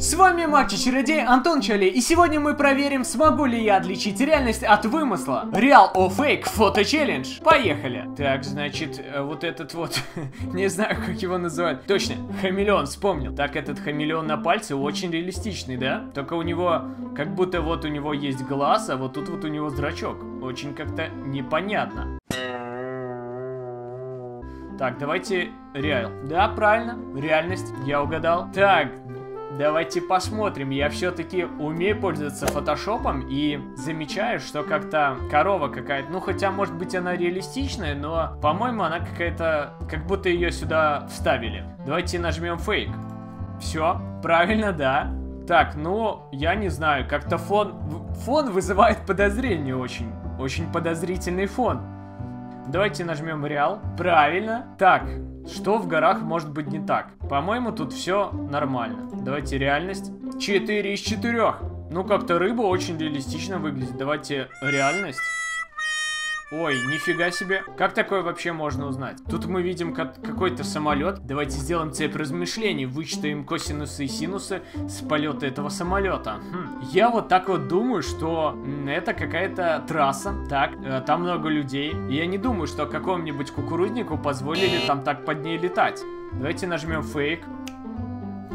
С вами Маки Чародей Антон Чали, и сегодня мы проверим, смогу ли я отличить реальность от вымысла. Реал о фейк фото челлендж. Поехали. Так, значит, э, вот этот вот, не знаю, как его называют. Точно, хамелеон, вспомнил. Так, этот хамелеон на пальце очень реалистичный, да? Только у него, как будто вот у него есть глаз, а вот тут вот у него зрачок. Очень как-то непонятно. Так, давайте реал. Да, правильно, реальность, я угадал. Так, Давайте посмотрим. Я все-таки умею пользоваться фотошопом и замечаю, что как-то корова какая-то, ну хотя может быть она реалистичная, но по-моему она какая-то, как будто ее сюда вставили. Давайте нажмем фейк. Все, правильно, да. Так, ну, я не знаю, как-то фон... Фон вызывает подозрение очень. Очень подозрительный фон. Давайте нажмем реал. Правильно. Так, что в горах может быть не так? По-моему, тут все нормально. Давайте реальность. 4 из 4. Ну, как-то рыба очень реалистично выглядит. Давайте реальность. Ой, нифига себе. Как такое вообще можно узнать? Тут мы видим как какой-то самолет. Давайте сделаем цепь размышлений. Вычитаем косинусы и синусы с полета этого самолета. Хм. Я вот так вот думаю, что это какая-то трасса. Так, э, там много людей. Я не думаю, что какому-нибудь кукурузнику позволили там так под ней летать. Давайте нажмем фейк.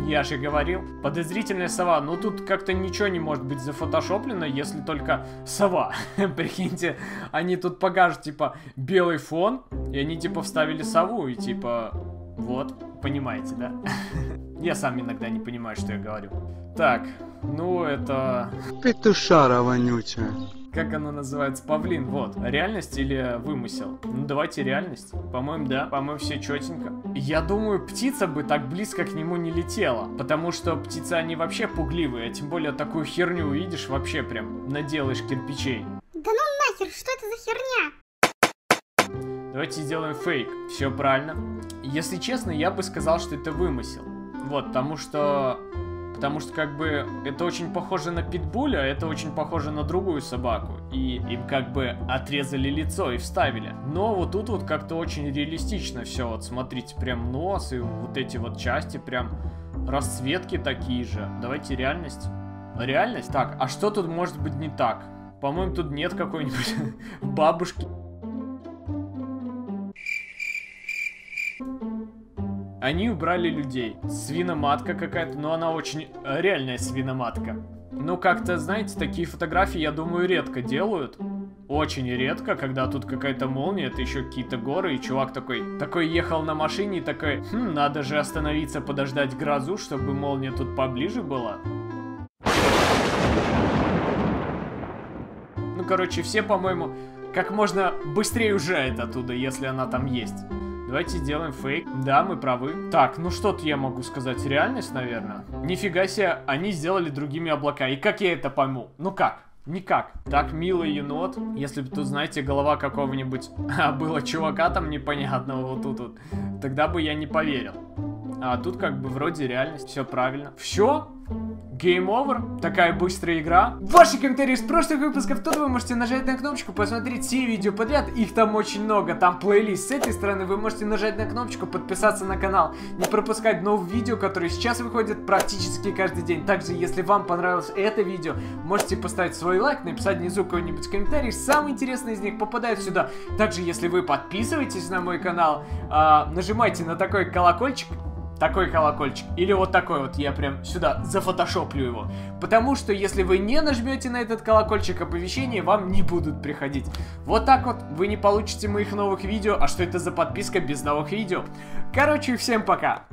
Я же говорил. Подозрительная сова. Ну тут как-то ничего не может быть зафотошоплено, если только сова. Прикиньте, они тут покажут, типа, белый фон, и они, типа, вставили сову, и, типа, вот, понимаете, да? Я сам иногда не понимаю, что я говорю. Так, ну это... Петушара вонючая как оно называется, павлин, вот. Реальность или вымысел? Ну, давайте реальность. По-моему, да. По-моему, все четенько. Я думаю, птица бы так близко к нему не летела. Потому что птицы, они вообще пугливые. А тем более такую херню увидишь, вообще прям наделаешь кирпичей. Да ну нахер, что это за херня? Давайте сделаем фейк. Все правильно. Если честно, я бы сказал, что это вымысел. Вот, потому что Потому что, как бы, это очень похоже на питбуля, а это очень похоже на другую собаку. И им, как бы, отрезали лицо и вставили. Но вот тут вот как-то очень реалистично все. Вот, смотрите, прям нос и вот эти вот части, прям расцветки такие же. Давайте реальность. Реальность? Так, а что тут может быть не так? По-моему, тут нет какой-нибудь бабушки. Они убрали людей. Свиноматка какая-то, но она очень э, реальная свиноматка. Ну, как-то, знаете, такие фотографии, я думаю, редко делают. Очень редко, когда тут какая-то молния, это еще какие-то горы, и чувак такой, такой ехал на машине и такой, хм, надо же остановиться, подождать грозу, чтобы молния тут поближе была. Ну, короче, все, по-моему, как можно быстрее уезжает оттуда, если она там есть. Давайте сделаем фейк. Да, мы правы. Так, ну что-то я могу сказать. Реальность, наверное. Нифига себе, они сделали другими облака. И как я это пойму? Ну как? Никак. Так, милый енот. Если бы тут, знаете, голова какого-нибудь а, было чувака там непонятного вот тут вот, тогда бы я не поверил. А тут как бы вроде реальность, все правильно. Все? Game over. Такая быстрая игра. Ваши комментарии с прошлых выпусков. Тут вы можете нажать на кнопочку, посмотреть все видео подряд. Их там очень много. Там плейлист. С этой стороны вы можете нажать на кнопочку, подписаться на канал. Не пропускать новые видео, которые сейчас выходят практически каждый день. Также, если вам понравилось это видео, можете поставить свой лайк, написать внизу какой-нибудь комментарий. Самый интересный из них попадает сюда. Также, если вы подписываетесь на мой канал, э, нажимайте на такой колокольчик, такой колокольчик. Или вот такой вот, я прям сюда зафотошоплю его. Потому что если вы не нажмете на этот колокольчик оповещения, вам не будут приходить. Вот так вот вы не получите моих новых видео. А что это за подписка без новых видео? Короче, всем пока!